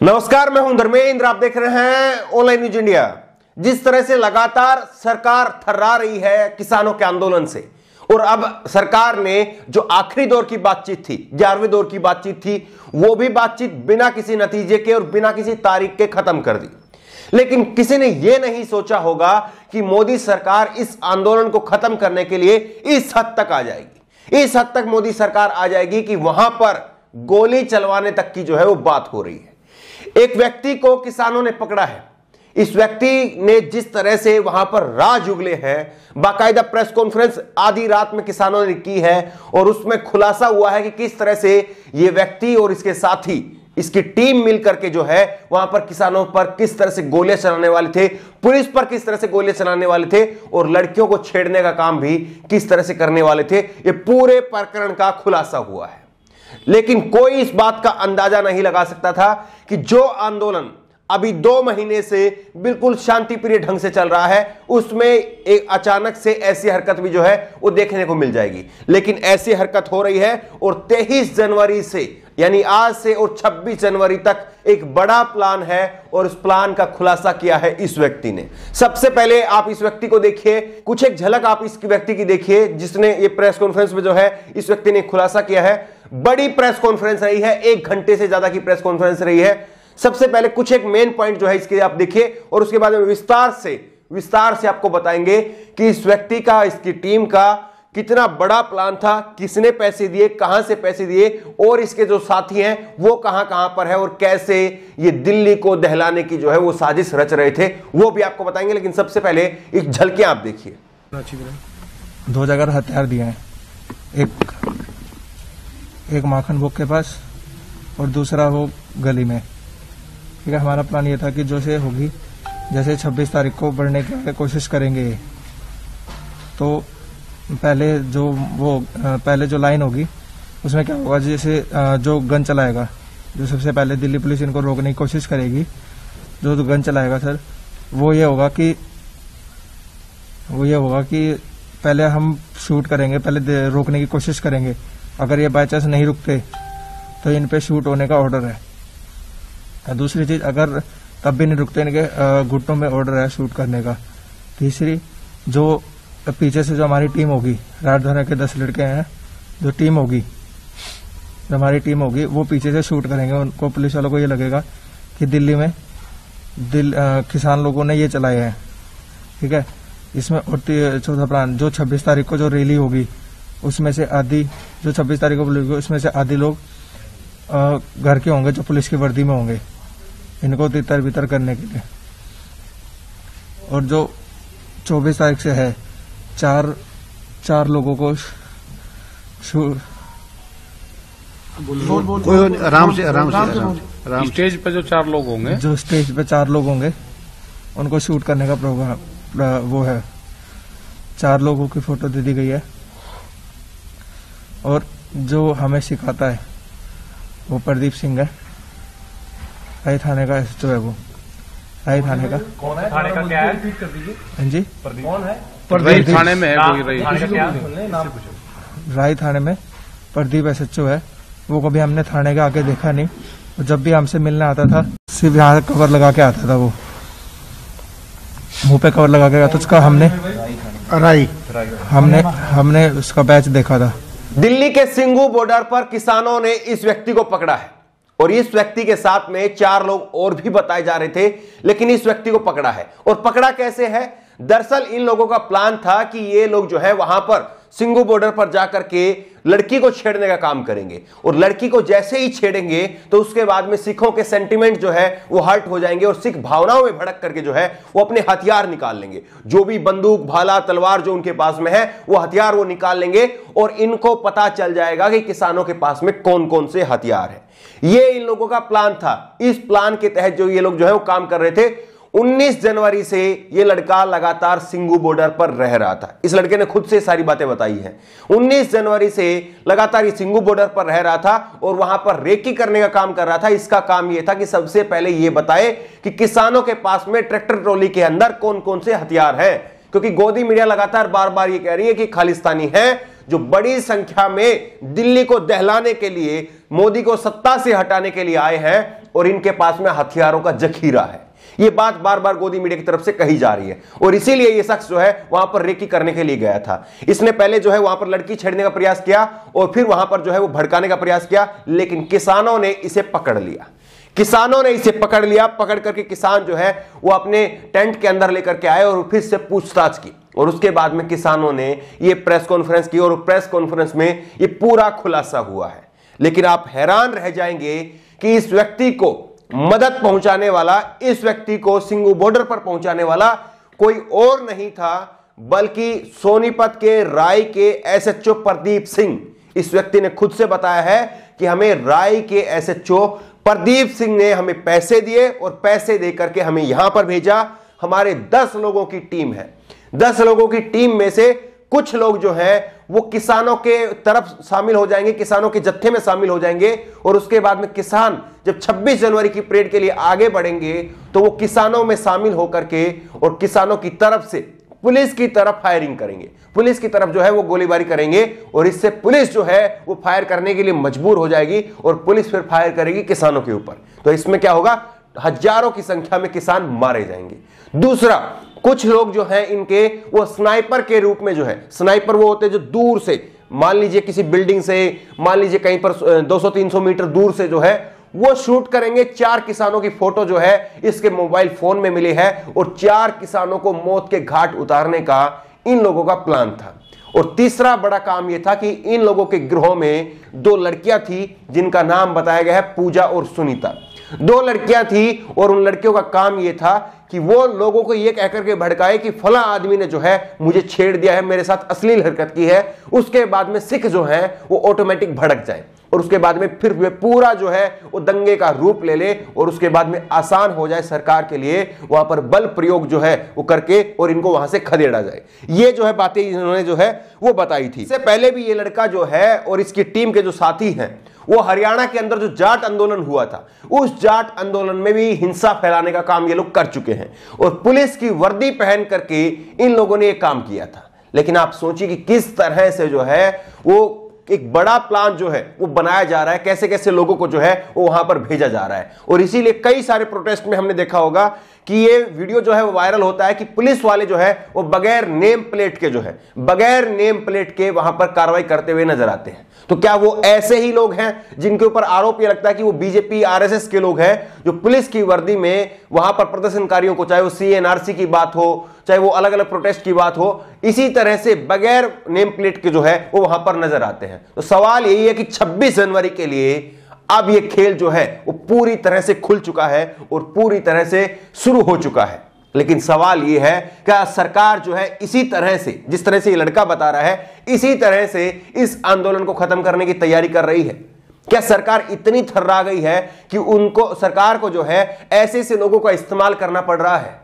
नमस्कार, मैं हूँ धर्मेंद्र। आप देख रहे हैं ऑनलाइन न्यूज़ इंडिया जिस तरह से लगातार सरकार थर्रा रही है किसानों के आंदोलन से, और अब सरकार ने जो आखिरी दौर की बातचीत थी, ग्यारहवें दौर की बातचीत थी, वो भी बातचीत बिना किसी नतीजे के और बिना किसी तारीख के खत्म कर दी। लेकिन किसी ने यह नहीं सोचा होगा कि मोदी सरकार इस आंदोलन को खत्म करने के लिए इस हद तक आ जाएगी। इस हद तक मोदी सरकार आ जाएगी कि वहाँ पर गोली चलवाने तक की जो है वो बात हो रही है। एक व्यक्ति को किसानों ने पकड़ा है। इस व्यक्ति ने जिस तरह से वहाँ पर राज उगले हैं, बाकायदा प्रेस कॉन्फ्रेंस आधी रात में किसानों ने की है और उसमें खुलासा हुआ है कि किस तरह से यह व्यक्ति और इसके साथी, इसकी टीम मिलकर के जो है, वहाँ पर किसानों पर किस तरह से गोलियाँ चलाने वाले थे, पुलिस पर किस तरह से गोलियाँ चलाने वाले थे और लड़कियों को छेड़ने का काम भी किस तरह से करने वाले थे, ये पूरे प्रकरण का खुलासा हुआ है। लेकिन कोई इस बात का अंदाज़ा नहीं लगा सकता था कि जो आंदोलन अभी दो महीने से बिल्कुल शांति प्रिय ढंग से चल रहा है, उसमें एक अचानक से ऐसी हरकत भी जो है, वो देखने को मिल जाएगी। लेकिन ऐसी हरकत हो रही है और 23 जनवरी से यानी आज से और 26 जनवरी तक एक बड़ा प्लान है और उस प्लान का खुलासा किया है इस व्यक्ति ने। सबसे पहले आप इस व्यक्ति को देखिए, कुछ एक झलक आप इस व्यक्ति की देखिए, जिसने ये प्रेस कॉन्फ्रेंस में जो है, इस व्यक्ति ने खुलासा किया है। बड़ी प्रेस कॉन्फ्रेंस रही है, एक घंटे से ज़्यादा की प्रेस कॉन्फ्रेंस रही है। सबसे पहले कुछ एक मेन पॉइंट जो है, इसके आप देखिए, और उसके बाद में विस्तार से विस्तार से आपको बताएँगे कि इस व्यक्ति का, इसकी टीम का कितना बड़ा प्लान था, किसने पैसे दिए, कहाँ से पैसे दिए, और इसके जो साथी हैं, वो कहाँ कहाँ पर है और कैसे ये दिल्ली को दहलाने की जो है वो साजिश रच रहे थे, वो भी आपको बताएँगे, लेकिन सबसे पहले एक झलकियाँ आप देखिए। दो जगह हथियार दिए हैं। एक एक माखन बुक के पास और दूसरा हो गली में। ठीक है, हमारा प्लान ये था कि जो से होगी, जैसे 26 तारीख को बढ़ने की कोशिश करेंगे तो पहले जो वो पहले जो लाइन होगी, उसमें क्या होगा, जैसे जो गन चलाएगा, जो सबसे पहले दिल्ली पुलिस इनको रोकने की कोशिश करेगी, जो तो गन चलाएगा सर, वो ये होगा कि, वो ये होगा कि पहले हम शूट करेंगे, पहले रोकने की कोशिश करेंगे। अगर ये बाई चांस नहीं रुकते तो इन पे शूट होने का ऑर्डर है। दूसरी चीज़, अगर तब भी नहीं रुकते इनके घुटनों में ऑर्डर है शूट करने का। तीसरी, जो पीछे से जो हमारी टीम होगी राजधानी के दस लड़के हैं जो टीम होगी जो हमारी टीम होगी वो पीछे से शूट करेंगे। उनको पुलिस वालों को ये लगेगा कि दिल्ली में दिल आ, किसान लोगों ने ये चलाए हैं। ठीक है? इसमें और चौथा प्लान जो 26 तारीख को जो रैली होगी उसमें से आधी जो 26 तारीख को होगी उसमें से आधी लोग घर के होंगे जो पुलिस की वर्दी में होंगे इनको तितर बितर करने के लिए। और जो 24 तारीख से है चार चार लोगों को आराम से आराम से आराम स्टेज पे जो चार लोग होंगे? जो स्टेज पे चार लोग होंगे उनको शूट करने का प्रोग्राम वो है। चार लोगों की फ़ोटो दे दी गई है। और जो हमें सिखाता है वो प्रदीप सिंह है। आई थाने का एस है वो। आई थाने का। कौन है? थाने का क्या है? हाँ जी। कौन है? प्रदीप। थाने में है कोई रही। राय थाने में प्रदीप एस एच है। वो कभी हमने थाने के आके देखा नहीं। और जब भी हमसे मिलने आता था सिर्फ़ यहाँ कवर लगा के आता था वो। मुँह पे कवर लगा के आता उसका हमने। राई। हमने हमने उसका बैच देखा था। दिल्ली के सिंगू बॉर्डर पर किसानों ने इस व्यक्ति को पकड़ा है। और इस व्यक्ति के साथ में चार लोग और भी बताए जा रहे थे, लेकिन इस व्यक्ति को पकड़ा है। और पकड़ा कैसे है? दरअसल इन लोगों का प्लान था कि ये लोग जो है वहाँ पर सिंगू बॉर्डर पर जाकर के लड़की को छेड़ने का काम करेंगे। और लड़की को जैसे ही छेड़ेंगे तो उसके बाद में सिखों के सेंटिमेंट जो है, वो हर्ट हो जाएँगे और सिख भावनाओं में भड़क करके जो है, वो अपने हथियार निकाल लेंगे। जो भी बंदूक, भाला, तलवार जो उनके पास में है, वो हथियार वो निकाल लेंगे और इनको पता चल जाएगा कि किसानों के पास में कौन कौन से हथियार है। ये इन लोगों का प्लान था। इस प्लान के तहत जो ये लोग जो है, वो काम कर रहे थे। 19 जनवरी से यह लड़का लगातार सिंगू बॉर्डर पर रह रहा था। इस लड़के ने खुद से सारी बातें बताई हैं। 19 जनवरी से लगातार ये सिंगू बॉर्डर पर रह रहा था और वहाँ पर रेकी करने का काम कर रहा था। इसका काम यह था कि सबसे पहले यह बताए कि किसानों के पास में ट्रैक्टर ट्रॉली के अंदर कौन कौन से हथियार हैं। क्योंकि गोदी मीडिया लगातार बार बार ये कह रही है कि खालिस्तानी है जो बड़ी संख्या में दिल्ली को दहलाने के लिए, मोदी को सत्ता से हटाने के लिए आए हैं और इनके पास में हथियारों का जखीरा है। ये बात बार बार गोदी मीडिया की तरफ़ से कही जा रही है। और इसीलिए ये शख्स जो है, वहाँ पर रेकी करने के लिए गया था। इसने पहले जो है, वहाँ पर लड़की छेड़ने का प्रयास किया और फिर वहाँ पर जो है, वो भड़काने का प्रयास किया, लेकिन किसानों ने इसे पकड़ लिया। किसानों ने इसे पकड़ लिया, पकड़ करके किसान जो है, वो अपने टेंट के अंदर लेकर के आए और फिर से पूछताछ की। और उसके बाद में किसानों ने ये प्रेस कॉन्फ्रेंस की और प्रेस कॉन्फ्रेंस में ये पूरा खुलासा हुआ है। लेकिन आप हैरान रह जाएँगे कि इस व्यक्ति को मदद पहुँचाने वाला, इस व्यक्ति को सिंगू बॉर्डर पर पहुँचाने वाला कोई और नहीं था, बल्कि सोनीपत के राय के एसएचओ प्रदीप सिंह। इस व्यक्ति ने खुद से बताया है कि हमें राय के एसएचओ प्रदीप सिंह ने हमें पैसे दिए और पैसे देकर के हमें यहाँ पर भेजा। हमारे दस लोगों की टीम है। दस लोगों की टीम में से कुछ लोग जो है, वो किसानों के तरफ़ शामिल हो जाएँगे, किसानों के जत्थे में शामिल हो जाएँगे, और उसके बाद में किसान जब 26 जनवरी की परेड के लिए आगे बढ़ेंगे तो वो किसानों में शामिल होकर के और किसानों की तरफ़ से पुलिस की तरफ़ फायरिंग करेंगे। पुलिस की तरफ़ जो है, वो गोलीबारी करेंगे, और इससे पुलिस जो है, वो फायर करने के लिए मजबूर हो जाएगी, और पुलिस फिर फायर करेगी किसानों के ऊपर। तो इसमें क्या होगा? हज़ारों की संख्या में किसान मारे जाएँगे। दूसरा कुछ लोग जो हैं इनके, वो स्नाइपर के रूप में जो है, स्नाइपर वो होते हैं जो दूर से, मान लीजिए किसी बिल्डिंग से, मान लीजिए कहीं पर 200-300 मीटर दूर से जो है, वो शूट करेंगे। चार किसानों की फ़ोटो जो है, इसके मोबाइल फ़ोन में मिली है और चार किसानों को मौत के घाट उतारने का इन लोगों का प्लान था। और तीसरा बड़ा काम यह था कि इन लोगों के गृहों में दो लड़कियाँ थी, जिनका नाम बताया गया है पूजा और सुनीता। दो लड़कियाँ थी और उन लड़कियों का काम यह था कि वो लोगों को ये कहकर के भड़काए कि फला आदमी ने जो है मुझे छेड़ दिया है, मेरे साथ अश्लील हरकत की है, उसके बाद में सिख जो है, वो ऑटोमेटिक भड़क जाए। और उसके बाद में फिर वे पूरा जो है, वो दंगे का रूप ले ले और उसके बाद में आसान हो जाए सरकार के लिए, वहाँ पर बल प्रयोग जो है, वो करके और इनको वहाँ से खदेड़ा जाए। ये जो है बातें इन्होंने जो है, वो बताई थी। इससे पहले भी ये लड़का जो है और इसकी टीम के जो साथी हैं, वो हरियाणा के अंदर जो जाट आंदोलन हुआ था, उस जाट आंदोलन में भी हिंसा फैलाने का काम ये लोग कर चुके हैं। और पुलिस की वर्दी पहन करके इन लोगों ने ये काम किया था। लेकिन आप सोचिए कि किस तरह से जो है वो एक बड़ा प्लान जो है, वो बनाया जा रहा है कैसे कैसे लोगों को जो है, वो वहाँ पर भेजा जा रहा है। और इसीलिए कई सारे प्रोटेस्ट में हमने देखा होगा कि ये वीडियो जो है, वो वायरल होता है कि पुलिस वाले जो है, वो बगैर नेम प्लेट के जो है, बगैर नेम प्लेट के वहाँ पर कार्रवाई करते हुए नज़र आते हैं। तो क्या वो ऐसे ही लोग हैं जिनके ऊपर आरोप ये लगता है कि वो बीजेपी आरएसएस के लोग हैं, जो पुलिस की वर्दी में वहाँ पर प्रदर्शनकारियों को, चाहे वो सीएनआरसी की बात हो चाहे वो अलग अलग प्रोटेस्ट की बात हो, इसी तरह से बगैर नेम प्लेट के जो है, वो वहाँ पर नज़र आते हैं। तो सवाल यही है कि 26 जनवरी के लिए अब ये खेल जो है, वो पूरी तरह से खुल चुका है और पूरी तरह से शुरू हो चुका है। लेकिन सवाल यह है, क्या सरकार जो है, इसी तरह से, जिस तरह से ये लड़का बता रहा है, इसी तरह से इस आंदोलन को खत्म करने की तैयारी कर रही है? क्या सरकार इतनी थर्रा गई है कि उनको, सरकार को जो है, ऐसे ऐसे लोगों का इस्तेमाल करना पड़ रहा है?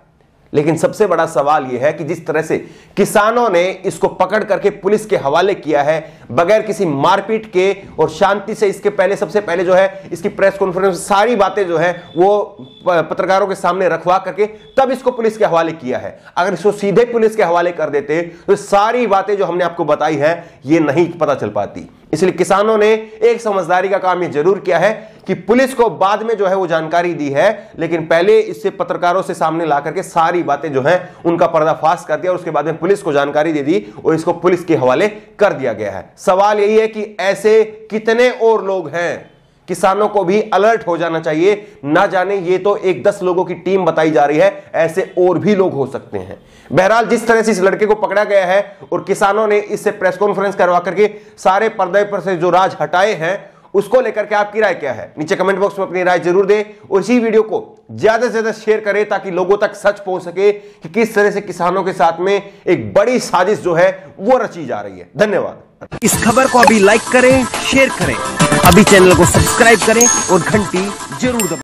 लेकिन सबसे बड़ा सवाल यह है कि जिस तरह से किसानों ने इसको पकड़ करके पुलिस के हवाले किया है, बगैर किसी मारपीट के और शांति से इसके पहले, सबसे पहले जो है, इसकी प्रेस कॉन्फ्रेंस, सारी बातें जो है, वो पत्रकारों के सामने रखवा करके तब इसको पुलिस के हवाले किया है। अगर इसको सीधे पुलिस के हवाले कर देते तो सारी बातें जो हमने आपको बताई है, ये नहीं पता चल पाती। इसलिए किसानों ने एक समझदारी का काम ये ज़रूर किया है कि पुलिस को बाद में जो है वो जानकारी दी है, लेकिन पहले इससे पत्रकारों से सामने ला करके सारी बातें जो है उनका पर्दाफाश कर दिया और उसके बाद में पुलिस को जानकारी दे दी और इसको पुलिस के हवाले कर दिया गया है। सवाल यही है कि ऐसे कितने और लोग हैं? किसानों को भी अलर्ट हो जाना चाहिए। ना जाने, ये तो एक दस लोगों की टीम बताई जा रही है, ऐसे और भी लोग हो सकते हैं। बहरहाल, जिस तरह से इस लड़के को पकड़ा गया है और किसानों ने इससे प्रेस कॉन्फ्रेंस करवा करके सारे पर्दे पर से जो राज हटाए हैं उसको लेकर के आपकी राय क्या है? नीचे कमेंट बॉक्स में अपनी राय ज़रूर दें। और इसी वीडियो को ज़्यादा से ज़्यादा शेयर करें ताकि लोगों तक सच पहुँच सके कि किस तरह से किसानों के साथ में एक बड़ी साजिश जो है, वो रची जा रही है। धन्यवाद। इस खबर को अभी लाइक करें शेयर करें। अभी चैनल को सब्सक्राइब करें और घंटी ज़रूर दबाएँ।